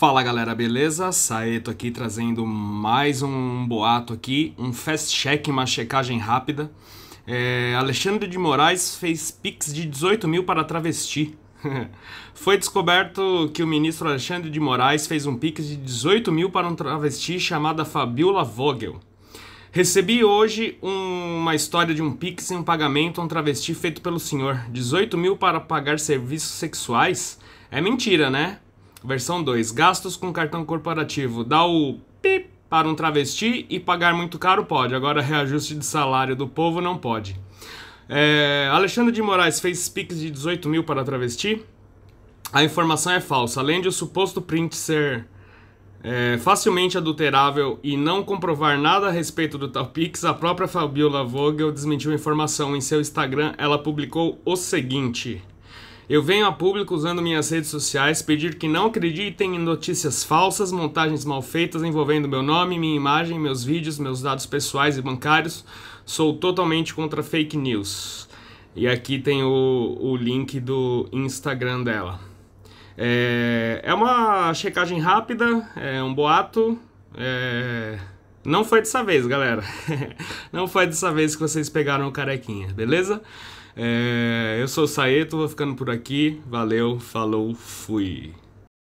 Fala galera, beleza? Saeto aqui trazendo mais um boato aqui, um fast check, uma checagem rápida. É, Alexandre de Moraes fez pix de 18 mil para travesti. Foi descoberto que o ministro Alexandre de Moraes fez um pix de 18 mil para um travesti chamada Fabiola Vogel. Recebi hoje um, uma história de um pix em um pagamento a um travesti feito pelo senhor. 18 mil para pagar serviços sexuais? É mentira, né? Versão 2. Gastos com cartão corporativo. Dá o pip para um travesti e pagar muito caro pode. Agora, reajuste de salário do povo não pode. É, Alexandre de Moraes fez pix de 18 mil para travesti. A informação é falsa. Além de o suposto print ser é, facilmente adulterável e não comprovar nada a respeito do tal Pix, a própria Fabiola Vogel desmentiu a informação. Em seu Instagram, ela publicou o seguinte. Eu venho a público usando minhas redes sociais pedir que não acreditem em notícias falsas, montagens mal feitas envolvendo meu nome, minha imagem, meus vídeos, meus dados pessoais e bancários. Sou totalmente contra fake news. E aqui tem o, o link do Instagram dela. É, é uma checagem rápida, é um boato. É... Não foi dessa vez, galera. Não foi dessa vez que vocês pegaram o carequinha, beleza? É, eu sou o Saeto, vou ficando por aqui. Valeu, falou, fui.